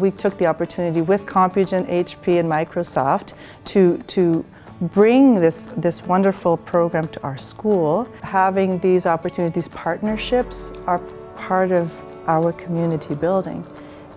we took the opportunity with Compugen, HP, and Microsoft to, to bring this, this wonderful program to our school. Having these opportunities, these partnerships are part of our community building.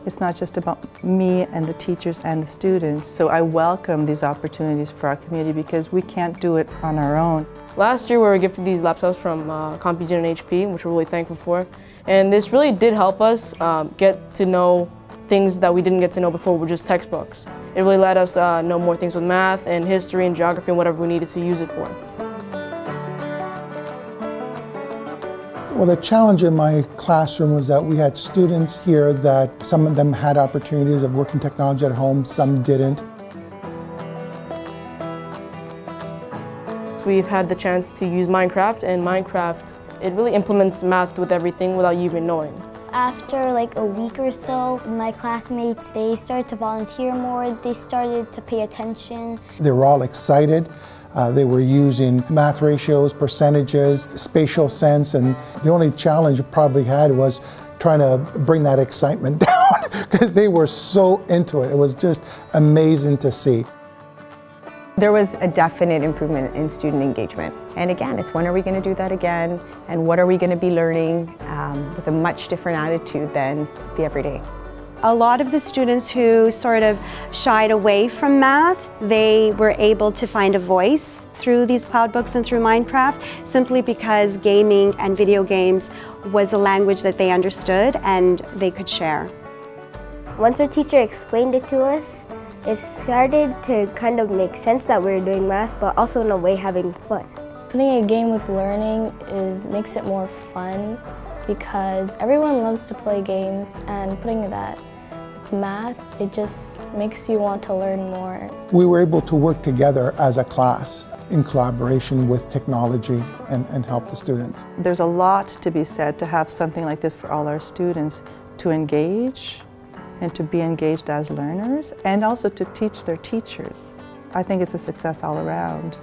It's not just about me and the teachers and the students, so I welcome these opportunities for our community because we can't do it on our own. Last year we were gifted these laptops from uh, Compugen and HP, which we're really thankful for. And this really did help us um, get to know things that we didn't get to know before were just textbooks. It really let us uh, know more things with math and history and geography and whatever we needed to use it for. Well, the challenge in my classroom was that we had students here that some of them had opportunities of working technology at home, some didn't. We've had the chance to use Minecraft, and Minecraft, it really implements math with everything without you even knowing. After like a week or so, my classmates, they started to volunteer more, they started to pay attention. They were all excited. Uh, they were using math ratios, percentages, spatial sense, and the only challenge probably had was trying to bring that excitement down because they were so into it. It was just amazing to see. There was a definite improvement in student engagement. And again, it's when are we going to do that again? And what are we going to be learning um, with a much different attitude than the everyday? A lot of the students who sort of shied away from math, they were able to find a voice through these cloud books and through Minecraft simply because gaming and video games was a language that they understood and they could share. Once our teacher explained it to us, it started to kind of make sense that we were doing math, but also in a way having fun. Putting a game with learning is makes it more fun because everyone loves to play games and putting that with math, it just makes you want to learn more. We were able to work together as a class in collaboration with technology and, and help the students. There's a lot to be said to have something like this for all our students to engage and to be engaged as learners and also to teach their teachers. I think it's a success all around.